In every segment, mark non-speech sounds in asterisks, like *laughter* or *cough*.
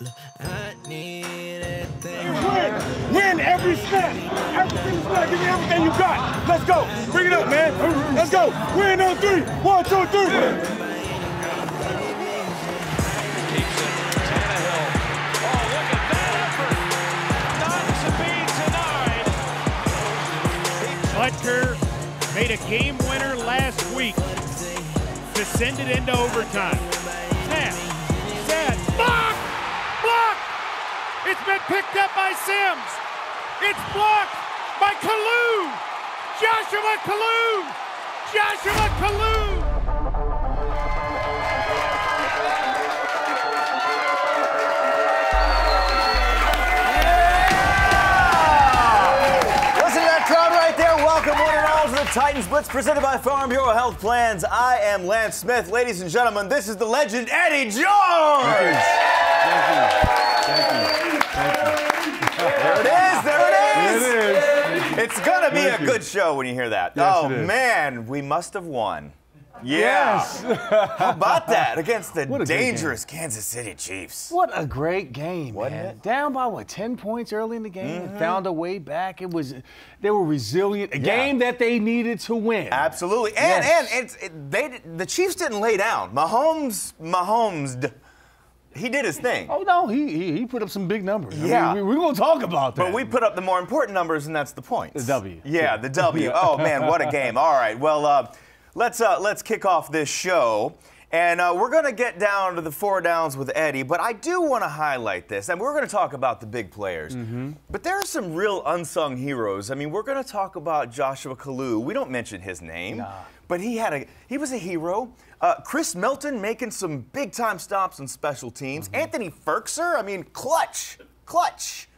Win! Win every snap! Every single snap, give me everything you got! Let's go! Bring it up, man! Let's go! Win on three! One, two, three! Denied. Butker made a game winner last week to send it into overtime. It's been picked up by Sims. It's blocked by Kalu. Joshua Kalu. Joshua Kalu. Listen to that crowd right there. Welcome one and all to the Titans Blitz presented by Farm Bureau Health Plans. I am Lance Smith. Ladies and gentlemen, this is the legend Eddie George. There it is. There it is. It is. It's gonna be Thank a you. good show when you hear that. Yes, oh man, we must have won. Yeah. Yes. How about that against the *laughs* What a great dangerous Kansas City Chiefs? What a great game, Wasn't man! it? Down by what, ten points early in the game, and mm-hmm. found a way back. It was, they were resilient. A Yeah. game that they needed to win. Absolutely, and Yes. and it's it, they the Chiefs didn't lay down. Mahomes, Mahomes, he did his thing. Oh no, he he, he put up some big numbers. I mean, Yeah. we, we're gonna talk about that. But we put up the more important numbers, and that's the points. The W. Yeah, the W. Oh man, what a game! All right, well, uh, let's uh, let's kick off this show, and uh, we're gonna get down to the four downs with Eddie. But I do want to highlight this, and we're gonna talk about the big players. Mm-hmm. But there are some real unsung heroes. I mean, we're gonna talk about Joshua Kalu. We don't mention his name, but he had a he was a hero. Uh, Chris Milton making some big time stops on special teams. Mm-hmm. Anthony Firkser, I mean, clutch, clutch.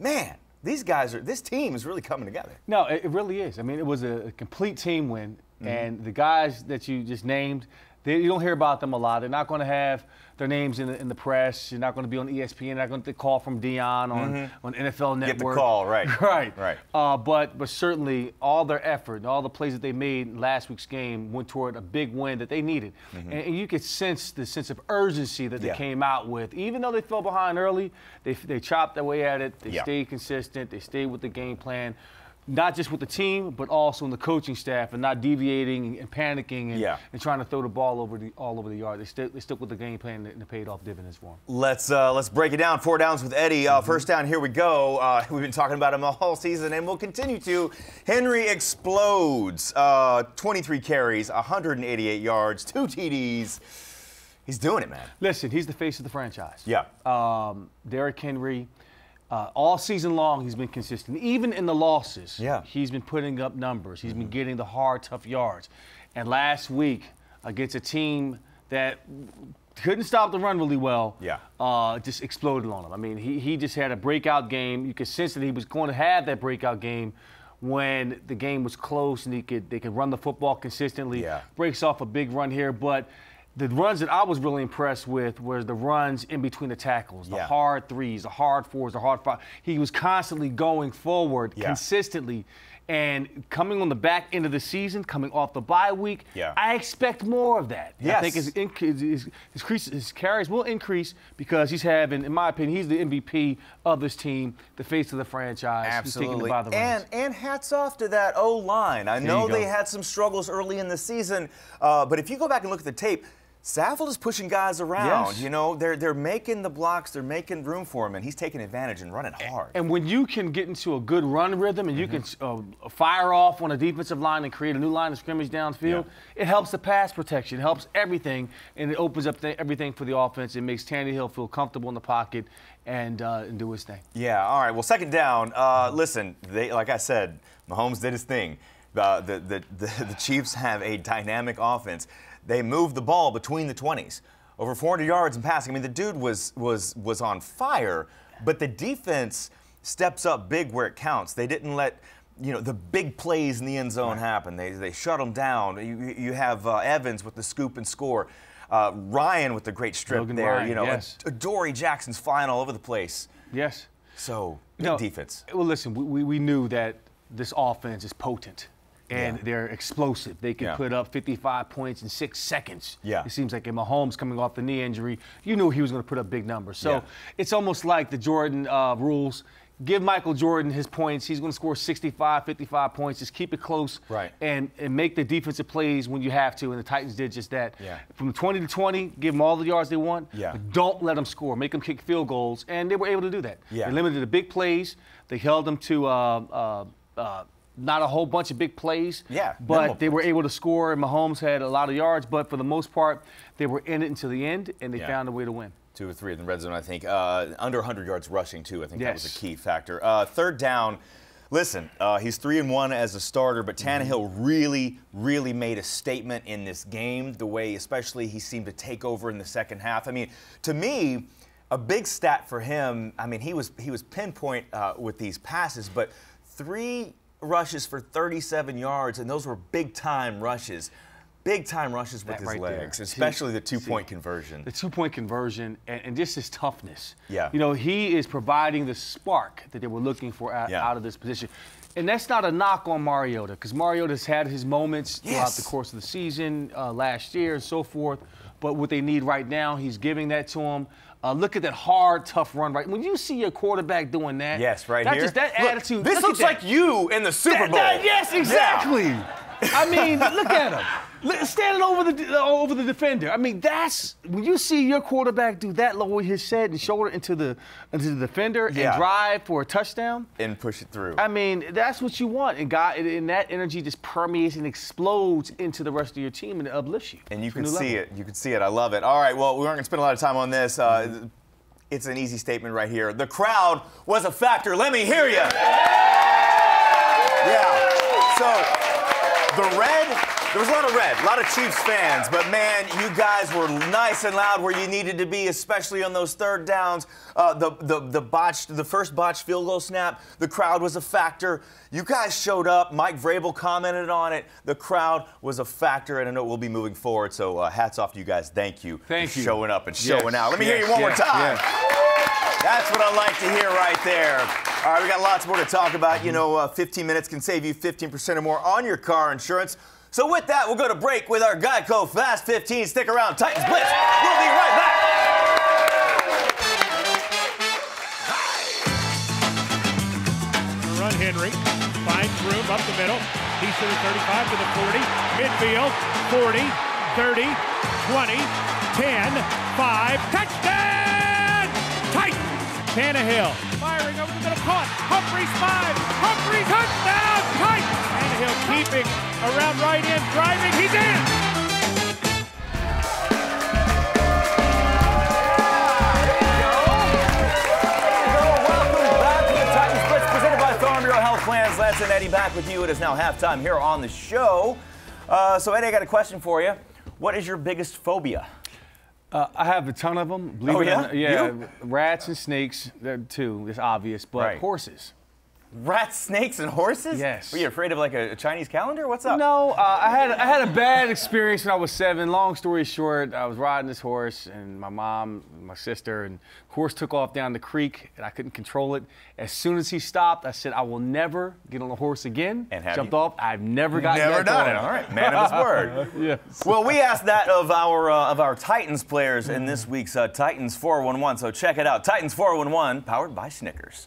Man, these guys are. This team is really coming together. No, it, really is. I mean, it was a, complete team win, Mm-hmm. and the guys that you just named, they, you don't hear about them a lot. They're not going to have their names in the, in the press. You're not going to be on ESPN. You're not going to get the call from Deion on, on NFL Network. Get the call, right. *laughs* right, Right. Uh, but but certainly all their effort and all the plays that they made in last week's game went toward a big win that they needed, and, and you could sense the sense of urgency that they Yeah. came out with. Even though they fell behind early, they they chopped their way at it. They Yeah. stayed consistent. They stayed with the game plan, not just with the team, but also in the coaching staff, and not deviating and panicking and, Yeah. and trying to throw the ball over the all over the yard. They, st- they stuck with the game plan and it paid off dividends for them. Let's uh, let's break it down. Four downs with Eddie. Uh, First down, here we go. Uh, *laughs* we've been talking about him all season, and we'll continue to. Henry explodes. Uh, 23 carries, 188 yards, two TDs. He's doing it, man. Listen, he's the face of the franchise. Yeah. Um, Derrick Henry, uh, all season long, he's been consistent. Even in the losses, Yeah. he's been putting up numbers. He's been getting the hard, tough yards. And last week, against a team that couldn't stop the run really well, Yeah. uh, just exploded on him. I mean, he, he just had a breakout game. You could sense that he was going to have that breakout game when the game was close and he could they could run the football consistently. Yeah. Breaks off a big run here, but the runs that I was really impressed with was the runs in between the tackles, the Yeah. hard threes, the hard fours, the hard five. He was constantly going forward Yeah. consistently. And coming on the back end of the season, coming off the bye week, Yeah. I expect more of that. Yes. I think his, inc- his, his, his, crease- his carries will increase because he's having, in my opinion, he's the MVP of this team, the face of the franchise. Absolutely. by the. And and hats off to that O line. I know they had some struggles early in the season, uh, but if you go back and look at the tape, Saffold is pushing guys around. Yes. You know, they're they're making the blocks, they're making room for him, and he's taking advantage and running hard. And when you can get into a good run rhythm and you Mm-hmm. can uh, fire off on a defensive line and create a new line of scrimmage downfield, it helps the pass protection, it helps everything, and it opens up th- everything for the offense. It makes Tannehill feel comfortable in the pocket and, uh, and do his thing. Yeah, all right. Well, second down. Uh, listen, they, like I said, Mahomes did his thing. Uh, the, the, the, *laughs* the Chiefs have a dynamic offense. They move the ball between the 20s, over 400 yards in passing. I mean, the dude was was was on fire, but the defense steps up big where it counts. They didn't let you know the big plays in the end zone happen. They they shut them down. You, you have uh, Evans with the scoop and score. Uh, Ryan with the great strip Logan there. Ryan, you know, yes. Adoree' Jackson's flying all over the place. Yes. So, good No, defense. Well, listen, we, we knew that this offense is potent. And Yeah. they're explosive. They can Yeah. put up 55 points in six seconds. Yeah. It seems like in Mahomes coming off the knee injury, you knew he was going to put up big numbers. So Yeah. it's almost like the Jordan uh, rules. Give Michael Jordan his points. He's going to score 65, 55 points. Just keep it close. Right. And, and make the defensive plays when you have to. And the Titans did just that. Yeah. From 20 to 20, give them all the yards they want. Yeah. But don't let them score. Make them kick field goals. And they were able to do that. Yeah. They limited the big plays. They held them to uh, uh, uh, not a whole bunch of big plays. Yeah, But they were able to score, and Mahomes had a lot of yards. But for the most part, they were in it until the end, and they Yeah. found a way to win. Two or three in the red zone, I think. Uh, under 100 yards rushing, too. I think that was a key factor. Uh, third down. Listen, uh, he's three and one as a starter, but Tannehill really, really made a statement in this game. The way, especially, he seemed to take over in the second half. I mean, to me, a big stat for him. I mean, he was he was pinpoint uh, with these passes, but three rushes for 37 yards, and those were big time rushes. Big time rushes with That his right there. legs, See- especially the two point see, conversion. The two point conversion and, and just his toughness. Yeah. You know, he is providing the spark that they were looking for out, Yeah. out of this position. And that's not a knock on Mariota, because Mariota's had his moments throughout the course of the season, uh, last year, and so forth. But what they need right now, he's giving that to him. Uh, look at that hard, tough run. Right when you see your quarterback doing that, Yes, right that here. Just, that Look, attitude. This look looks like you in the Super Bowl. that- yes, Yeah. exactly. I mean, look at him. Standing over the uh, over the defender. I mean, that's when you see your quarterback do that, lower his head and shoulder into the into the defender Yeah. and drive for a touchdown. And push it through. I mean, that's what you want, and God, and that energy just permeates and explodes into the rest of your team, and it uplifts you. and you can see level. it. You can see it. I love it. All right. Well, we aren't going to spend a lot of time on this. Uh, it's an easy statement right here. The crowd was a factor. Let me hear you. Yeah. So the red. There was a lot of red, a lot of Chiefs fans, but man, you guys were nice and loud where you needed to be, especially on those third downs. Uh, the the the botched, the first botched field goal snap, the crowd was a factor. You guys showed up. Mike Vrabel commented on it. The crowd was a factor, and I know we'll be moving forward. So uh, hats off to you guys. Thank you. Thank for you. showing up and Yes, showing out. Let me hear you one more time. yes. That's what I like to hear right there. All right, we got lots more to talk about. You know, uh, 15 minutes can save you 15% or more on your car insurance. So with that, we'll go to break with our Geico Fast 15. Stick around, Titans Blitz. We'll be right back. Run Henry. Finds room up the middle. He's to the 35 to the 40. Midfield. 40, 30, 20, 10, 5. Touchdown! Titans! Tannehill. Firing over the middle. Caught. Humphries 5. Humphries touchdown! Titans! Tannehill keeping around right in. Driving. He's in! Welcome back to the Titans Blitz presented by Farm Bureau Health Plans. Lance and Eddie back with you. It is now halftime here on the show. Uh, so, Eddie, I got a question for you. What is your biggest phobia? Uh, I have a ton of them. Believe Oh, it or yeah? not. yeah. You? Rats and snakes, they're too. It's obvious, but Right. horses. Rats, snakes, and horses? Yes. Were you afraid of like a, a Chinese calendar? What's up? No, uh, I had I had a bad experience when I was seven. Long story short, I was riding this horse, and my mom, my sister, and horse took off down the creek, and I couldn't control it. As soon as he stopped, I said, "I will never get on a horse again." And jumped you? off. I've never gotten Never back done on it. All right, man of his word. *laughs* Yes. Well, we asked that of our uh, of our Titans players in this week's uh, Titans 411. So check it out. Titans 411, powered by Snickers.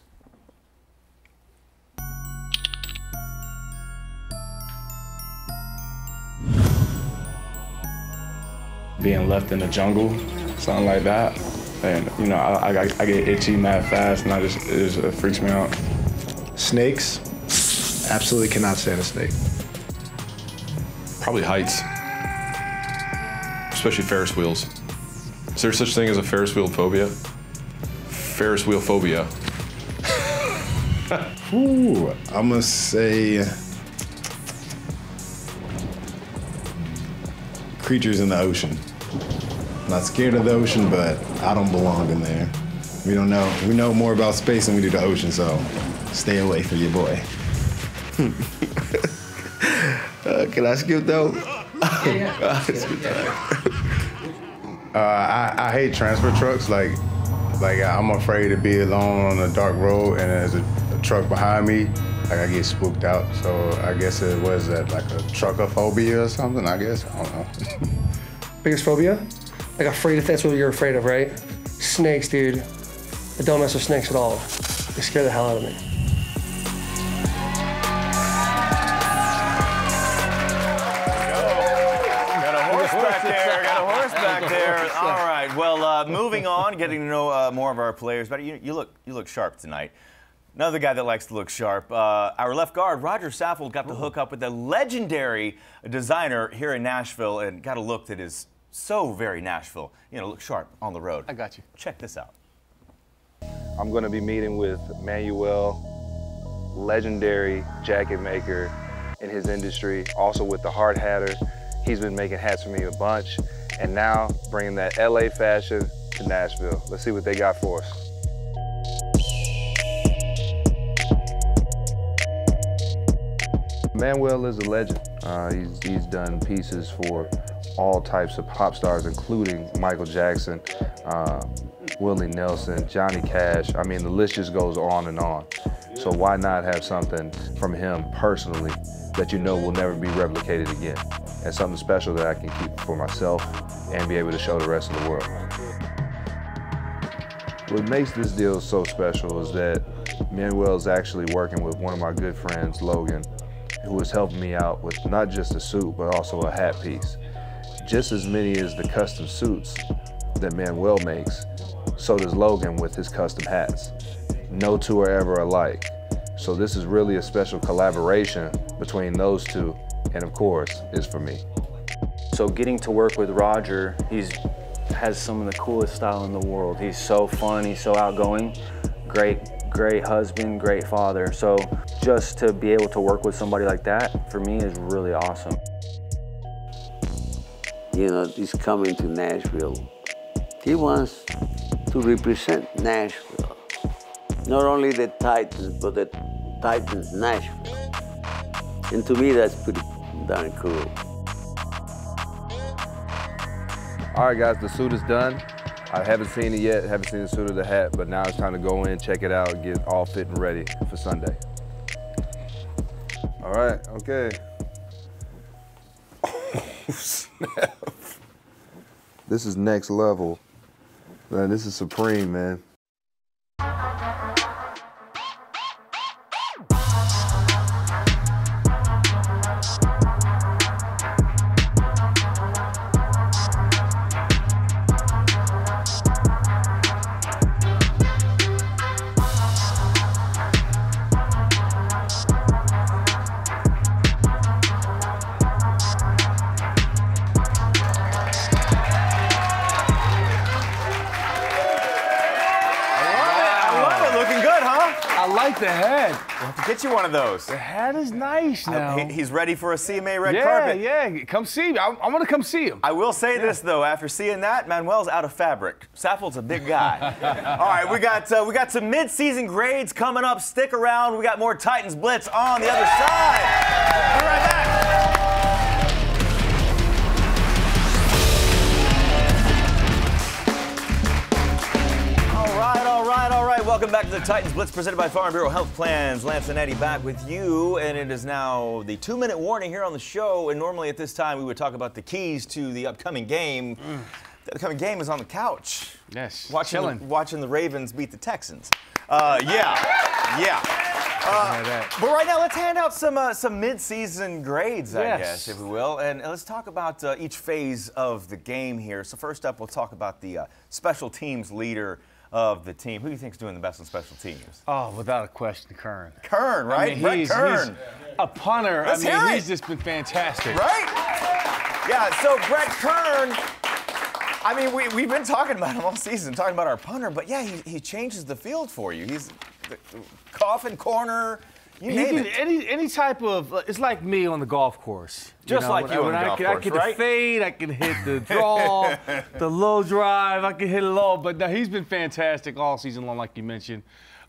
Being left in the jungle, something like that. And you know, I, I, I get itchy mad fast, and I just it, just, it freaks me out. Snakes, absolutely cannot stand a snake. Probably heights, especially Ferris wheels. Is there such thing as a Ferris wheel phobia? Ferris wheel phobia. Ooh, I'm gonna say creatures in the ocean. Not scared of the ocean, but I don't belong in there. We don't know. We know more about space than we do the ocean, so stay away from your boy. *laughs* uh, can I skip though? *laughs* *laughs* Uh, I, I hate transfer trucks. Like, like I'm afraid to be alone on a dark road, and there's a, a truck behind me, like I get spooked out. So I guess it was that like a truckophobia or something. I guess I don't know. *laughs* Biggest phobia? Like afraid if that's what you're afraid of, right? Snakes, dude. I don't mess with snakes at all. They scare the hell out of me. Got a horse back there. Got a horse back there. All right. Well, uh, moving on, getting to know uh, more of our players. But you, you look you look sharp tonight. Another guy that likes to look sharp. Uh, our left guard, Roger Saffold, got to hook up with a legendary designer here in Nashville and got a look that is so very Nashville. You know, look sharp on the road. I got you. Check this out. I'm going to be meeting with Manuel, legendary jacket maker in his industry, also with the Hard Hatter. He's been making hats for me a bunch, and now bringing that LA fashion to Nashville. Let's see what they got for us. Manuel is a legend. Uh, he's, he's done pieces for all types of pop stars, including Michael Jackson, uh, Willie Nelson, Johnny Cash. I mean, the list just goes on and on. So why not have something from him personally that you know will never be replicated again? And something special that I can keep for myself and be able to show the rest of the world. What makes this deal so special is that Manuel's actually working with one of my good friends, Logan, who is helping me out with not just a suit, but also a hat piece. Just as many as the custom suits that Manuel makes, so does Logan with his custom hats. No two are ever alike. So this is really a special collaboration between those two, and of course, is for me. So getting to work with Roger, he's has some of the coolest style in the world. He's so fun, he's so outgoing, great, great husband, great father. So just to be able to work with somebody like that, for me, is really awesome. You know, he's coming to Nashville. He wants to represent Nashville. Not only the Titans, but the Titans Nashville. And to me, that's pretty darn cool. All right, guys, the suit is done. I haven't seen it yet, haven't seen the suit or the hat, but now it's time to go in, check it out, get all fit and ready for Sunday. All right, okay. Oh, *laughs* snap. This is next level. Man, this is supreme, man. Get you one of those. The hat is nice now. He- he's ready for a CMA red yeah, carpet. yeah. Yeah. Come see me. I, I want to come see him. I will say this though, after seeing that, Manuel's out of fabric. Saffold's a big guy. *laughs* All right, we got uh, we got some mid-season grades coming up. Stick around. We got more Titans Blitz on the other side. Be right back. Welcome back to the Titans Blitz presented by Farm Bureau Health Plans. Lance and Eddie back with you, and it is now the two-minute warning here on the show. And normally at this time we would talk about the keys to the upcoming game. The upcoming game is on the couch. Yes, watching chilling. the, watching the Ravens beat the Texans. Uh, yeah, yeah. Uh, but right now, let's hand out some uh, some mid-season grades, I Yes. guess, if we will, and let's talk about uh, each phase of the game here. So first up, we'll talk about the uh, special teams leader of the team. Who do you think is doing the best on special teams? Oh, without a question, Kern. Kern, right? I mean, Brett he's, Kern. he's a punter. Let's I mean, he's just been fantastic. Right? Yeah, so Brett Kern, I mean, we, we've been talking about him all season, talking about our punter, but yeah, he, he changes the field for you. He's the coffin corner, you He name can, any any type of uh, it's like me on the golf course. Just like you I, on when the I golf can, course, I can right? the fade, I can hit the draw, *laughs* the low drive, I can hit it low. But no, he's been fantastic all season long, like you mentioned.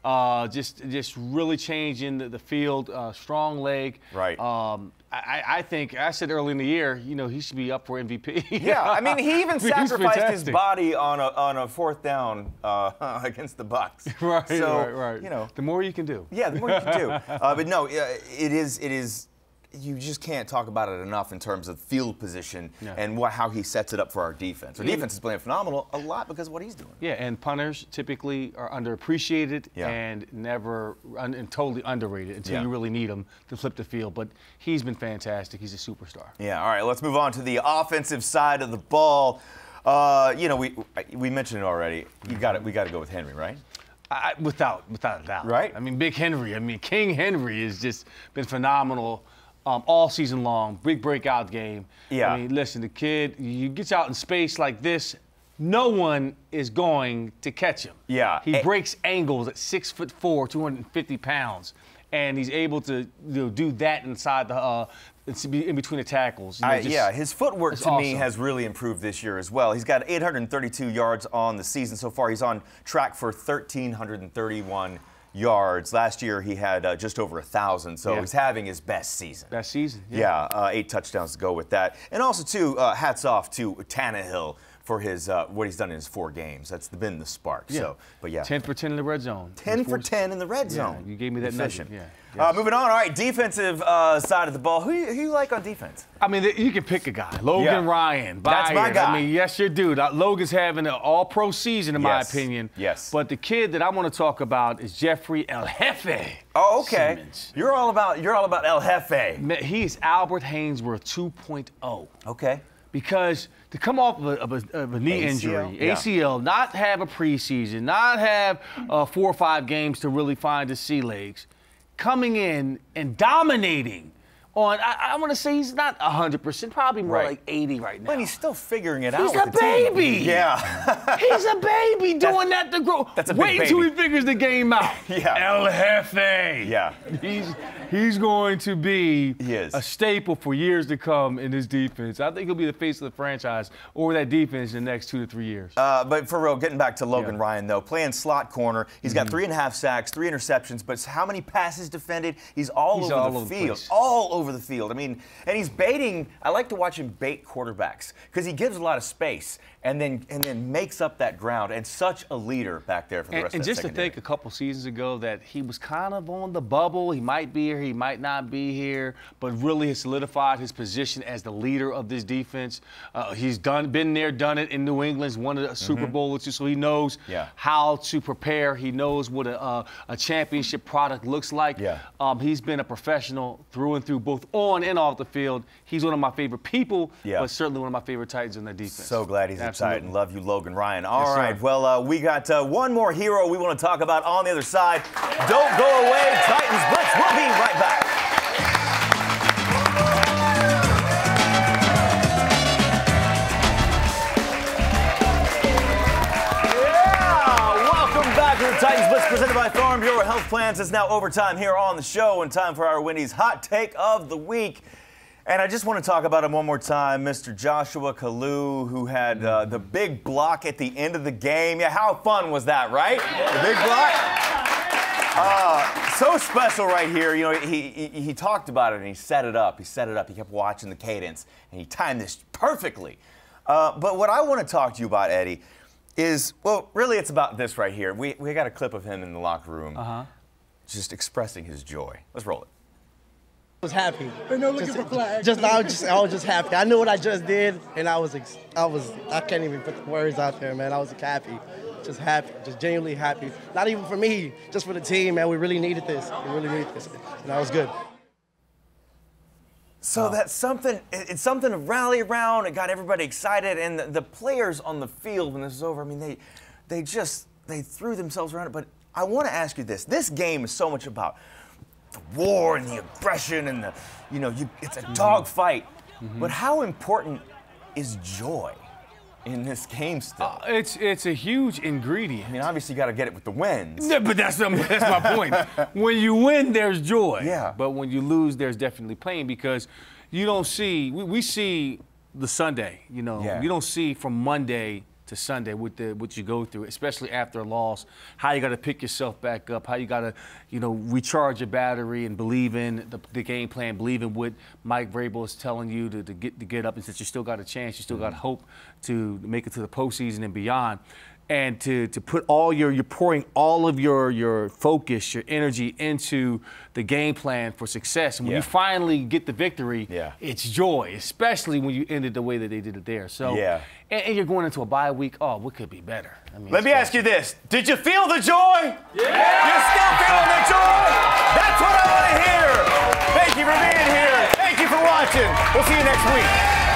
Uh, just just really changing the, the field. Uh, strong leg. Right. Um, I, I think I said early in the year, you know, he should be up for MVP. Yeah, I mean, he even *laughs* sacrificed his body on a on a fourth down uh, *laughs* against the Bucs. *laughs* Right, so, right, right. You know, the more you can do. yeah, the more you can do. Uh, but no, it is it is. You just can't talk about it enough in terms of field position Yeah. and what, how he sets it up for our defense. Our Yeah. defense is playing phenomenal a lot because of what he's doing. Yeah, and punters typically are underappreciated Yeah. and never un- and totally underrated until you really need them to flip the field. But he's been fantastic. He's a superstar. Yeah. All right. Let's move on to the offensive side of the ball. Uh, you know, we we mentioned it already. You got it. We got to go with Henry, right? I, without without a doubt. Right. I mean, Big Henry. I mean, King Henry has just been phenomenal um, all season long. Big breakout game. Yeah. I mean, listen, the kid, you gets out in space like this. No one is going to catch him. Yeah. He Eh. breaks angles at six foot four, 250 pounds, and he's able to you know, do that inside the uh, in between the tackles. You know, I- just- yeah, his footwork to me has really improved this year as well. He's got 832 yards on the season so far. He's on track for 1,331 yards. Last year he had uh, just over a thousand, so Yeah. he's having his best season. Best season. Yeah, uh, eight touchdowns to go with that. And also, too, uh, hats off to Tannehill for his uh, what he's done in his four games. That's been the spark. Yeah. So, but yeah, 10 for 10 in the red zone. 10 for 10 in the red Yeah, zone. you gave me that nugget, Efficient. yeah, Uh, moving on. All right, defensive uh, side of the ball. Who, you- who you like on defense? I mean, you can pick a guy. Logan Yeah. Ryan. That's my guy. I mean, yes, you do. Now, Logan's having an all-pro season, in my opinion. Yes. But the kid that I want to talk about is Jeffery El Jefe. Oh, okay. Simmons. You're all about you're all about El Jefe. He's Albert Haynesworth 2.0. Okay. Because to come off of a, of a, of a knee ACL? injury, Yeah. ACL, not have a preseason, not have uh, four or five games to really find his sea legs, coming in and dominating on, I, I want to say he's not 100%, probably more Right. like 80 right now. But he's still figuring it He's out. He's a with the team. baby. Yeah. *laughs* He's a baby doing that to grow. that's a big Wait until he figures the game out. *laughs* Yeah. El Jefe. Yeah. He's he's going to be He is. a staple for years to come in this defense. I think he'll be the face of the franchise or that defense in the next two to three years. Uh, but for real, getting back to Logan Yeah. Mm-hmm. Ryan though, playing slot corner, he's got three and a half sacks, three interceptions, but how many passes defended? He's all He's over all the over the field, place. all over the field. I mean, and he's baiting. I like to watch him bait quarterbacks because he gives a lot of space and then and then makes up that ground. And such a leader back there for the And, rest and of the And just to think a couple seasons ago that he was kind of on the bubble. He might be here, he might not be here, but really has solidified his position as the leader of this defense. Uh, he's done, been there, done it in New England. Won a Super Bowl or two, so he knows Mm-hmm. Yeah. how to prepare. He knows what a, a, a championship product looks like. Yeah. Um, he's been a professional through and through, both on and off the field. He's one of my favorite people, Yeah. but certainly one of my favorite Titans in the defense. So glad he's Absolutely. excited and love you, Logan Ryan. All Yes, right, sir. well, uh, we got uh, one more hero we want to talk about on the other side. Don't go away, Titans Blitz. We'll be right back. Titans Blitz presented by Farm Bureau Health Plans. It's now overtime here on the show and time for our Wendy's hot take of the week. And I just want to talk about him one more time, Mr. Joshua Kalu, who had uh, the big block at the end of the game. Yeah, how fun was that, right? The big block. Uh, so special right here. You know, he, he he talked about it and he set it up. He set it up. He kept watching the cadence and he timed this perfectly. Uh, but what I want to talk to you about, Eddie, is well, really, it's about this right here. We we got a clip of him in the locker room, Uh-huh. just expressing his joy. Let's roll it. I was happy. Ain't no looking just, for flags. Just I was just I was just happy. I knew what I just did, and I was I was I can't even put the words out there, man. I was happy, just happy, just genuinely happy. Not even for me, just for the team, man. We really needed this. We really needed this, and that was good. So that's something. It's something to rally around. It got everybody excited, and the, the players on the field when this is over. I mean, they, they just they threw themselves around it. But I want to ask you this: This game is so much about the war and the aggression and the, you know, you, it's a dogfight. But how important is joy in this game still? Uh, it's it's a huge ingredient. I mean, obviously, you got to get it with the wins. Yeah, but that's that's my point. *laughs* When you win, there's joy. Yeah. But when you lose, there's definitely pain because you don't see. We, we see the Sunday. You know, Yeah. you don't see from Monday to Sunday with the what you go through, especially after a loss. How you got to pick yourself back up. How you got to, you know, recharge your battery and believe in the, the game plan. Believe in what Mike Vrabel is telling you to, to get to get up and since you still got a chance, you still got mm-hmm. hope to make it to the postseason and beyond and to, to put all your you're pouring all of your your focus your energy into the game plan for success and when Yeah. you finally get the victory Yeah. it's joy especially when you ended the way that they did it there so Yeah. and, and you're going into a bye week oh what could be better I mean, Let me ask you this. Did you feel the joy? Yeah! You still feeling the joy? That's what I want to hear. Thank you for being here. Thank you for watching. We'll see you next week.